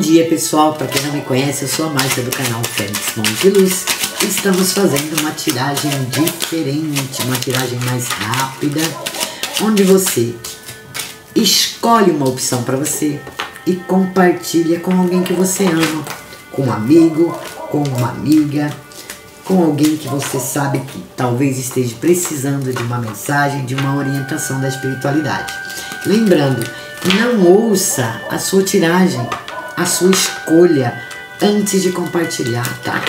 dia pessoal, para quem não me conhece, eu sou a Márcia do canal Fênix Monte Luz. Estamos fazendo uma tiragem diferente, uma tiragem mais rápida, onde você escolhe uma opção para você e compartilha com alguém que você ama, com um amigo, com uma amiga, com alguém que você sabe que talvez esteja precisando de uma mensagem, de uma orientação da espiritualidade. Lembrando, não ouça a sua tiragem, a sua escolha antes de compartilhar, tá?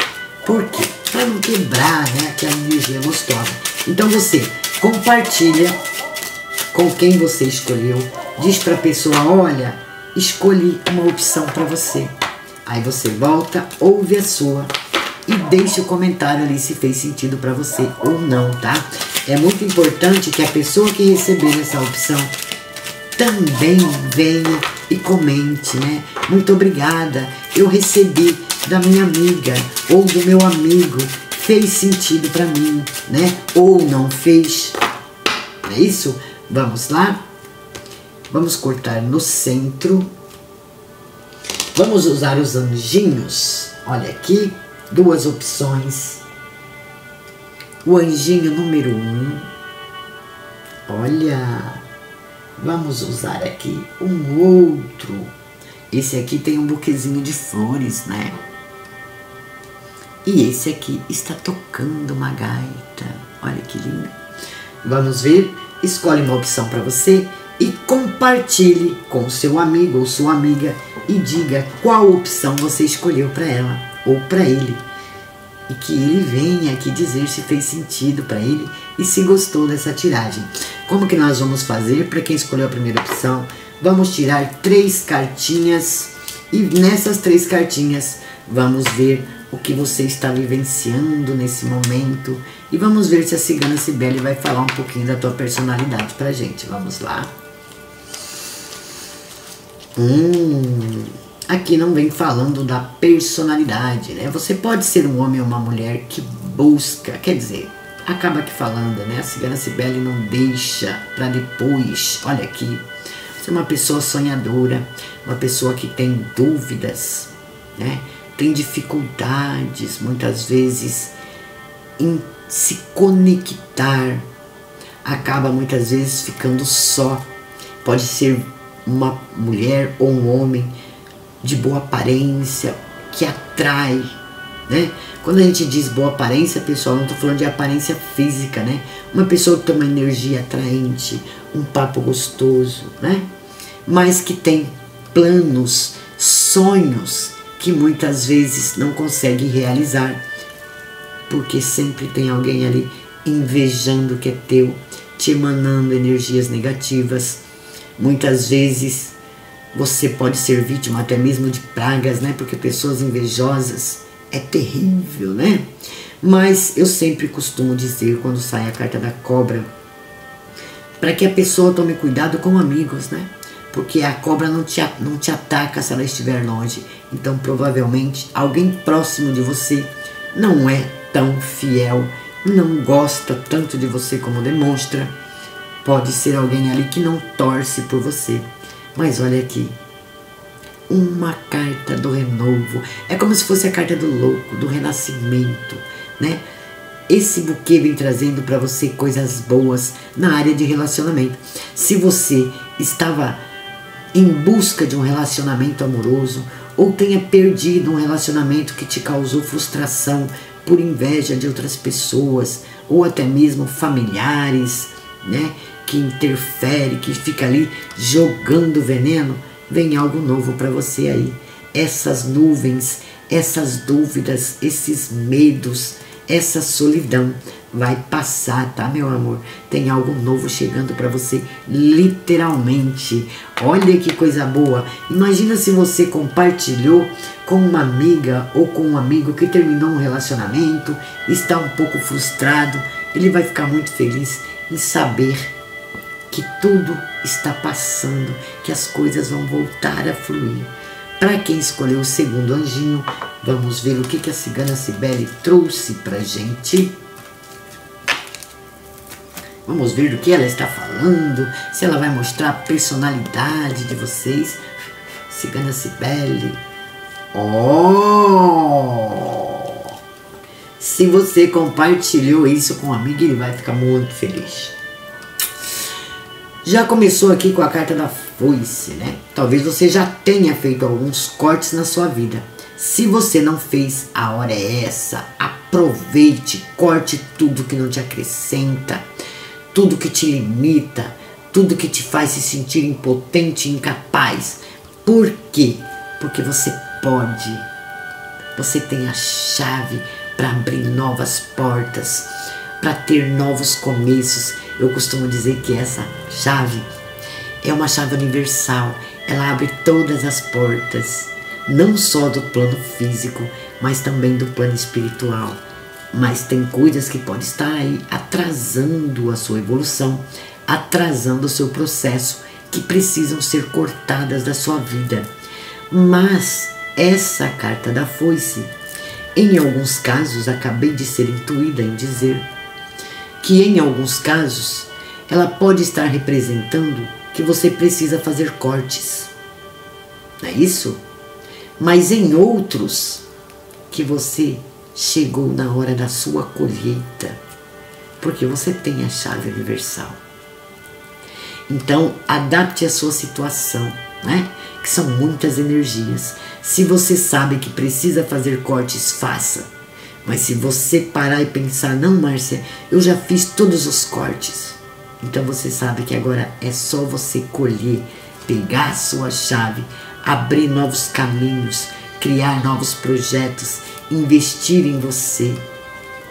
Por quê? Para não quebrar né, aquela energia gostosa. Então você compartilha com quem você escolheu, diz para a pessoa: olha, escolhi uma opção para você. Aí você volta, ouve a sua e deixa o comentário ali se fez sentido para você ou não, tá? É muito importante que a pessoa que receber essa opção também venha e comente, né? Muito obrigada, eu recebi da minha amiga ou do meu amigo, fez sentido para mim, né? Ou não fez. É isso? Vamos lá? Vamos cortar no centro. Vamos usar os anjinhos. Olha aqui, duas opções. O anjinho número um. Olha, Vamos usar aqui um outro. Esse aqui tem um buquezinho de flores, né? E esse aqui está tocando uma gaita. Olha que lindo. Vamos ver? Escolhe uma opção para você e compartilhe com seu amigo ou sua amiga e diga qual opção você escolheu para ela ou para ele e que ele venha aqui dizer se fez sentido para ele e se gostou dessa tiragem. Como que nós vamos fazer? Para quem escolheu a primeira opção, vamos tirar três cartinhas e nessas três cartinhas vamos ver o que você está vivenciando nesse momento e vamos ver se a cigana Cibele vai falar um pouquinho da tua personalidade pra gente. Vamos lá. Hum, aqui não vem falando da personalidade, né? Você pode ser um homem ou uma mulher que busca, quer dizer, acaba aqui falando, né? A cigana Cibele não deixa para depois. Olha aqui, você é uma pessoa sonhadora, uma pessoa que tem dúvidas, né? Tem dificuldades, muitas vezes, em se conectar. Acaba muitas vezes ficando só. Pode ser uma mulher ou um homem de boa aparência, que atrai, né? Quando a gente diz boa aparência, pessoal, não estou falando de aparência física, né? Uma pessoa que tem uma energia atraente, um papo gostoso, né? Mas que tem planos, sonhos que muitas vezes não consegue realizar, porque sempre tem alguém ali invejando o que é teu, te emanando energias negativas. Muitas vezes você pode ser vítima até mesmo de pragas, né? Porque pessoas invejosas é terrível, né? Mas eu sempre costumo dizer quando sai a carta da cobra, para que a pessoa tome cuidado com amigos, né? Porque a cobra não te, não te ataca se ela estiver longe. Então, provavelmente, alguém próximo de você não é tão fiel, não gosta tanto de você como demonstra. Pode ser alguém ali que não torce por você. Mas olha aqui, uma carta do renovo. É como se fosse a carta do louco, do renascimento, né? Esse buquê vem trazendo para você coisas boas na área de relacionamento. Se você estava em busca de um relacionamento amoroso ou tenha perdido um relacionamento que te causou frustração por inveja de outras pessoas ou até mesmo familiares, né? que interfere, que fica ali jogando veneno, vem algo novo para você aí. Essas nuvens, essas dúvidas, esses medos, essa solidão vai passar, tá, meu amor? Tem algo novo chegando para você, literalmente. Olha que coisa boa. Imagina se você compartilhou com uma amiga ou com um amigo que terminou um relacionamento, está um pouco frustrado, ele vai ficar muito feliz em saber que tudo está passando, que as coisas vão voltar a fluir. Para quem escolheu o segundo anjinho, vamos ver o que, a cigana Cibele trouxe para gente. Vamos ver do que ela está falando, se ela vai mostrar a personalidade de vocês. Cigana Cibele, Oh! Se você compartilhou isso com um amigo, ele vai ficar muito feliz. Já começou aqui com a carta da foice, né? Talvez você já tenha feito alguns cortes na sua vida. Se você não fez, a hora é essa. Aproveite, corte tudo que não te acrescenta, tudo que te limita, tudo que te faz se sentir impotente e incapaz. Por quê? Porque você pode. Você tem a chave para abrir novas portas, para ter novos começos. Eu costumo dizer que essa chave é uma chave universal. Ela abre todas as portas não só do plano físico, mas também do plano espiritual. Mas tem coisas que podem estar aí atrasando a sua evolução, atrasando o seu processo, que precisam ser cortadas da sua vida. Mas essa carta da foice, em alguns casos, acabei de ser intuída em dizer que em alguns casos ela pode estar representando que você precisa fazer cortes. Não é isso? mas em outros que você chegou na hora da sua colheita, porque você tem a chave universal. Então, adapte a sua situação, né? Que são muitas energias. Se você sabe que precisa fazer cortes, faça. Mas se você parar e pensar, não, Márcia, eu já fiz todos os cortes. Então você sabe que agora é só você colher, pegar a sua chave, abrir novos caminhos, criar novos projetos, investir em você.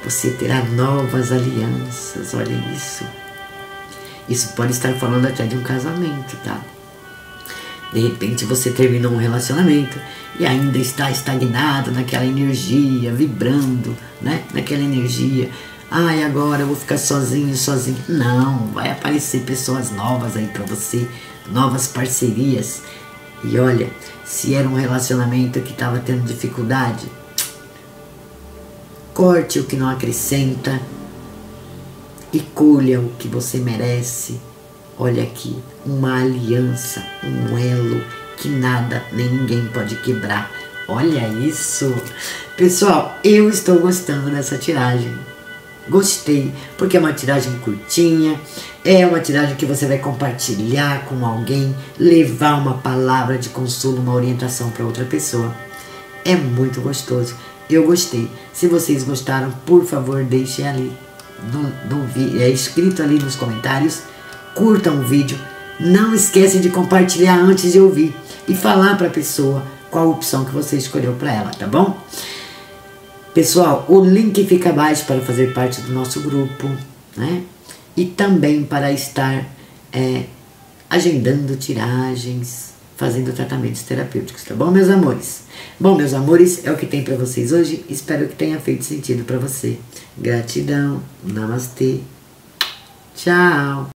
Você terá novas alianças, olha isso. Isso pode estar falando até de um casamento, tá? De repente você terminou um relacionamento e ainda está estagnado naquela energia, vibrando, né? Naquela energia. Ai, agora eu vou ficar sozinho, sozinho. Não, vai aparecer pessoas novas aí para você, novas parcerias. E olha, se era um relacionamento que estava tendo dificuldade, corte o que não acrescenta e colha o que você merece. Olha aqui, uma aliança, um elo que nada nem ninguém pode quebrar. Olha isso! Pessoal, eu estou gostando dessa tiragem. Gostei, porque é uma tiragem curtinha, é uma tiragem que você vai compartilhar com alguém, levar uma palavra de consolo, uma orientação para outra pessoa. É muito gostoso. Eu gostei. Se vocês gostaram, por favor, deixem ali no, no, é escrito ali nos comentários. Curtam o vídeo. Não esquecem de compartilhar antes de ouvir e falar para a pessoa qual a opção que você escolheu para ela, tá bom? Pessoal, o link fica abaixo para fazer parte do nosso grupo, né? E também para estar é, agendando tiragens, fazendo tratamentos terapêuticos, tá bom, meus amores? Bom, meus amores, é o que tem para vocês hoje. Espero que tenha feito sentido para você. Gratidão. Namastê. Tchau.